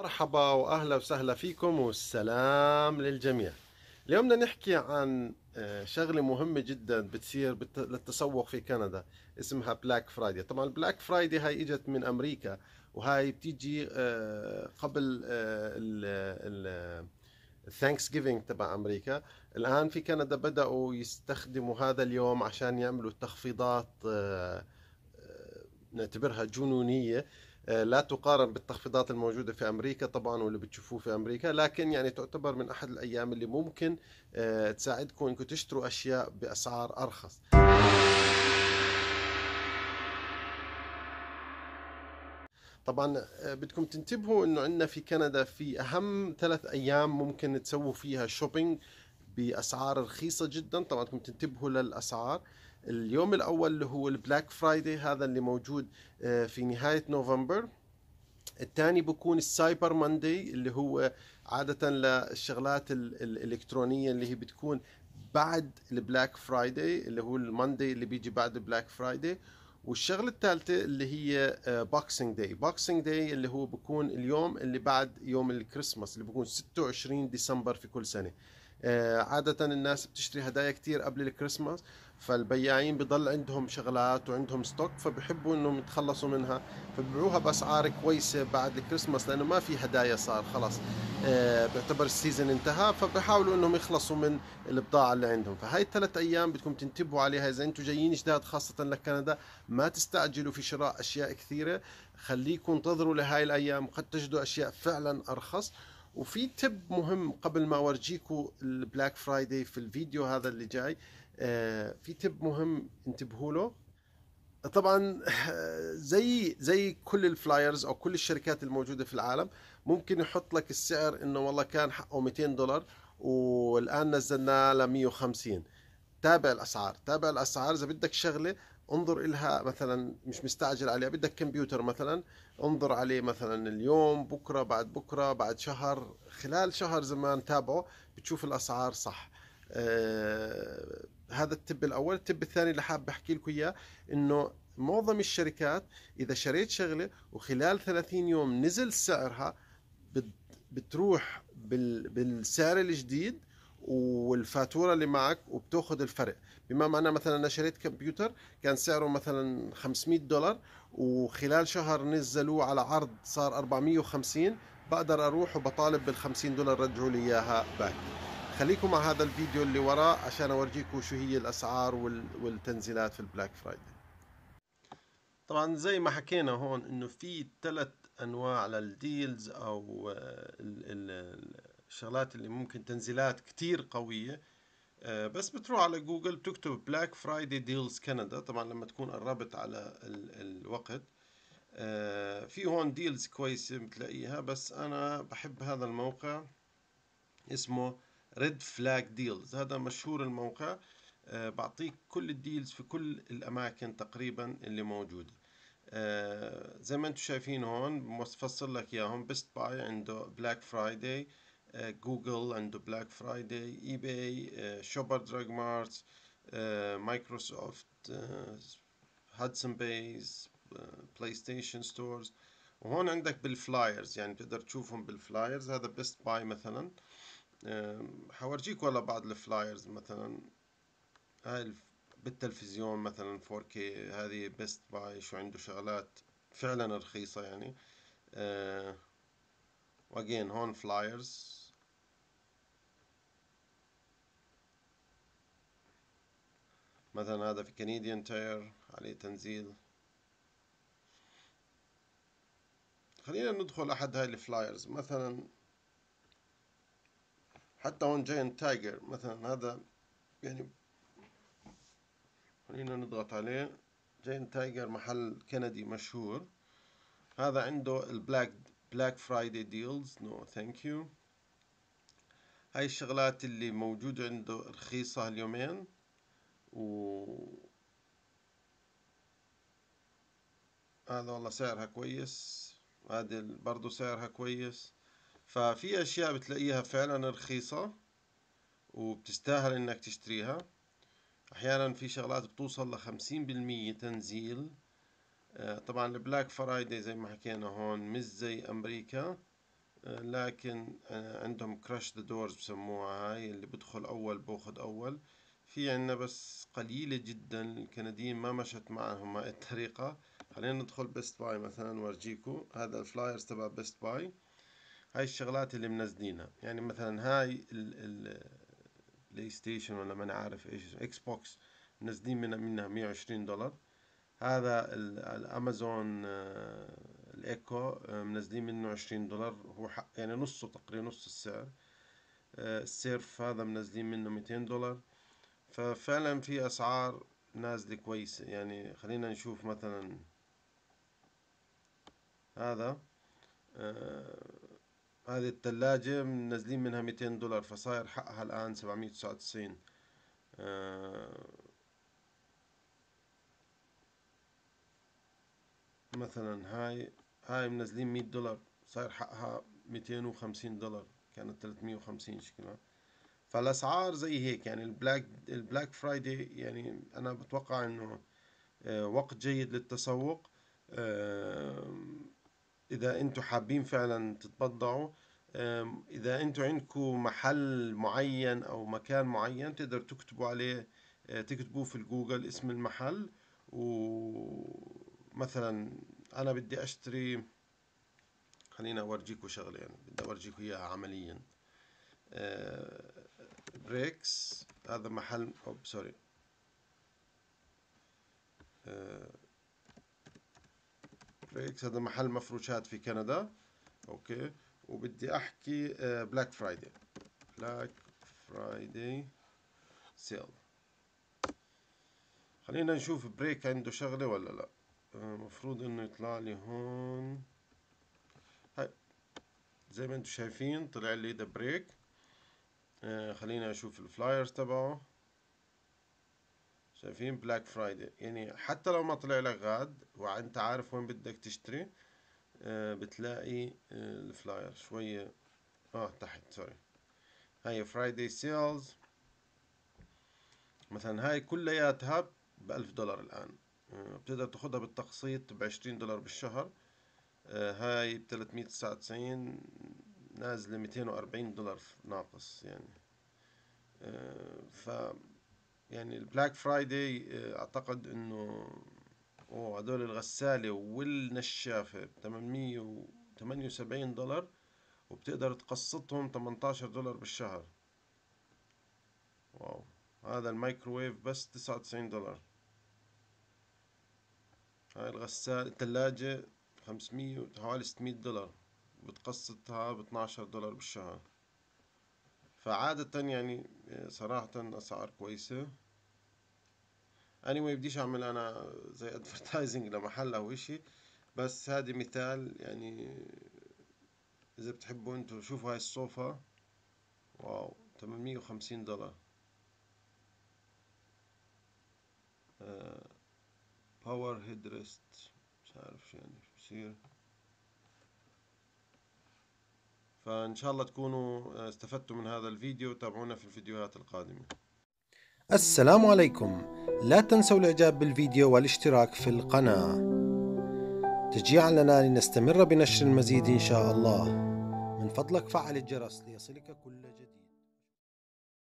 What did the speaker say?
مرحبا وأهلا وسهلا فيكم والسلام للجميع. اليوم بدنا نحكي عن آه، شغلة مهمة جدا بتصير للتسوق في كندا اسمها Black Friday، طبعا ال Black Friday هاي إجت من أمريكا وهاي بتيجي آه، قبل ال Thanksgiving تبع أمريكا، الآن في كندا بدأوا يستخدموا هذا اليوم عشان يعملوا تخفيضات آه، آه، نعتبرها جنونية. آه، لا تقارن بالتخفيضات الموجودة في أمريكا طبعا واللي بتشوفوه في أمريكا لكن يعني تعتبر من أحد الأيام اللي ممكن آه، تساعدكم أنكم تشتروا أشياء بأسعار أرخص. طبعا آه، بدكم تنتبهوا إنه عندنا في كندا في أهم ثلاث أيام ممكن تسووا فيها شوبينج بأسعار رخيصة جدا. طبعا بدكم تنتبهوا للأسعار. اليوم الأول اللي هو ال Black Friday هذا اللي موجود آه، في نهاية نوفمبر. الثاني بكون ال Cyber Monday اللي هو عادة للشغلات ال- الإلكترونية اللي هي بتكون بعد ال Black Friday اللي هو ال Monday اللي بيجي بعد ال Black Friday والشغلة الثالثة اللي هي Boxing Day Boxing Day اللي هو بكون اليوم اللي بعد يوم الكريسماس اللي بكون 26 ديسمبر في كل سنة. آه، عادة الناس بتشتري هدايا كتير قبل الكريسماس. فالبياعين بضل عندهم شغلات وعندهم stock فبحبوا إنهم يتخلصوا منها. فبيبيعوها باسعار كويسة بعد الكريسماس لأنه ما في هدايا صار خلص آه، بيعتبر ال season انتهى فبحاولوا إنهم يخلصوا من البضاعة اللي عندهم. فهاي الثلاث أيام بدكم تنتبهوا عليها إذا أنتم جايين جداد خاصة لكندا ما تستعجلوا في شراء أشياء كثيرة. خليكم انتظروا لهاي الأيام قد تجدوا أشياء فعلا أرخص. وفي tip مهم قبل ما اورجيكم البلاك فرايداي في الفيديو هذا اللي جاي. في tip مهم انتبهوا له. طبعا زي زي كل ال flyers أو كل الشركات الموجودة في العالم ممكن يحط لك السعر إنه والله كان حقه 200 دولار والآن نزلناه ل 150 تابع الأسعار تابع الأسعار. إذا بدك شغلة انظر إلها مثلا مش مستعجل عليها. بدك كمبيوتر مثلا انظر عليه مثلا اليوم بكرة بعد بكرة بعد شهر. خلال شهر زمان تابعه بتشوف الأسعار صح. آه هذا التب الأول. التب الثاني اللي حاب أحكي لكم إياه إنه معظم الشركات إذا شريت شغلة وخلال 30 يوم نزل سعرها بت- بتروح بال- بالسعر الجديد والفاتورة اللي معك وبتأخذ الفرق. بما معناه مثلا أنا شريت كمبيوتر كان سعره مثلا 500 دولار وخلال شهر نزلوه على عرض صار 450 بقدر أروح وبطالب بال 50 دولار رجعوا لي إياها back خليكم مع هذا الفيديو اللي وراه عشان أورجيكم شو هي الأسعار وال- والتنزيلات في ال Black Friday. طبعا زي ما حكينا هون إنه في ثلاث أنواع لل deals أو آه، ال- ال- الشغلات اللي ممكن تنزيلات كتير قوية. آه، بس بتروح على جوجل بتكتب بلاك فرايداي ديلز كندا. طبعا لما تكون قربت على ال- الوقت آه، في هون deals كويسة بتلاقيها. بس أنا بحب هذا الموقع اسمه RedFlagDeals هذا مشهور الموقع. آه، بعطيك كل ال deals في كل الأماكن تقريبا اللي موجودة. آه، زي ما أنتم شايفين هون مفصل لك إياهم. Best Buy عنده بلاك فرايداي جوجل عنده بلاك فرايداي اي باي شوبر دراج مارت مايكروسوفت هادسون بيز بلاي ستيشن ستورز وهون عندك بال flyers يعني بتقدر تشوفهم بال flyers هذا Best Buy مثلا. حورجيك والله بعض ال flyers مثلا هاي بالتلفزيون مثلا 4K هذه Best Buy شو عنده شغلات فعلا رخيصة يعني. أه واجين هون flyers. مثلا هذا في Canadian Tire عليه تنزيل. خلينا ندخل أحد هاي ال flyers. مثلا حتى هون Giant Tiger مثلا هذا يعني خلينا نضغط عليه. Giant Tiger محل كندي مشهور. هذا عنده ال Black Black Friday deals no thank you هاي الشغلات اللي موجودة عنده رخيصة هاليومين و هذا والله سعرها كويس. هذه برضو سعرها كويس. ففي أشياء بتلاقيها فعلا رخيصة وبتستاهل إنك تشتريها. أحيانا في شغلات بتوصل لخمسين بالمية تنزيل. آه، طبعا ال Black Friday زي ما حكينا هون مش زي أمريكا لكن عندهم crash the doors بسموها هاي اللي بدخل أول باخذ أول. في عنا بس قليلة جدا الكنديين ما مشت معهم هاي الطريقة. خلينا ندخل Best Buy مثلا ورجيكم هذا ال flyers تبع Best Buy هاي الشغلات اللي منزلينها. يعني مثلا هاي ال PlayStation ولا ما أنا عارف إيش Xbox منزلين منها منها 120 دولار. هذا الامازون آه، الايكو آه، منزلين منه 20 دولار. هو حق يعني نصه تقريبا نص السعر. آه، ال Surface هذا منزلين منه 200 دولار. ففعلا في أسعار نازلة كويسه يعني خلينا نشوف مثلا هذا. هذه الثلاجة منزلين منها 200 دولار فصاير حقها الآن 799 آه مثلا هاي هاي منزلين 100 دولار صاير حقها 250 دولار كانت 350 شكلها فالأسعار زي هيك يعني ال Black ال Black Friday يعني أنا بتوقع إنه آه، وقت جيد للتسوق. إذا أنتم حابين فعلا تتبضعوا إذا أنتم عندكم محل معين أو مكان معين تقدر تكتبوا عليه آه، تكتبوه في الجوجل اسم المحل. ومثلا أنا بدي أشتري خليني اورجيكم شغلة يعني بدي اورجيكم إياها عمليا. Bricks آه، هذا محل أو sorry. Bricks هذا محل مفروشات في كندا. Okay. وبدي أحكي Black Friday Black Friday sale خلينا نشوف Brick عنده شغلة ولا لا. المفروض آه، إنه يطلع لي هون. هاي زي ما أنتم شايفين طلع لي The Brick آه خلينا أشوف ال flyers تبعه. شايفين Black Friday يعني حتى لو ما طلع لك غاد وانت عارف وين بدك تشتري آه بتلاقي آه ال flyer شوية آه تحت sorry هاي Friday sales مثلا هاي كلياتها بألف دولار الآن. آه بتقدر تاخدها بالتقسيط بعشرين دولار بالشهر. هاي بتلاتمية تسعة وتسعين نازلة ميتين وأربعين دولار ناقص يعني. ف يعني ال Black Friday أعتقد إنه أوه هدول الغسالة والنشافة وثمانية وسبعين دولار وبتقدر تقسطهم 18 دولار بالشهر. wow هذا الميكروويف بس 99 دولار. هاي الغسالة الثلاجة 500 حوالي 600 دولار بتقسطها ب 12 دولار بالشهر. فعادة يعني صراحة أسعار كويسة. anyway بديش أعمل أنا زي advertising لمحل أو إشي بس هذه مثال يعني إذا بتحبوا أنتوا شوفوا هاي الصوفة. wow 850 دولار. power headrest مش عارف شو يعني بصير. فإن شاء الله تكونوا استفدتوا من هذا الفيديو تابعونا في الفيديوهات القادمة. السلام عليكم. لا تنسوا الإعجاب بالفيديو والاشتراك في القناة. تشجيعا لنا لنستمر بنشر المزيد إن شاء الله. من فضلك فعل الجرس ليصلك كل جديد.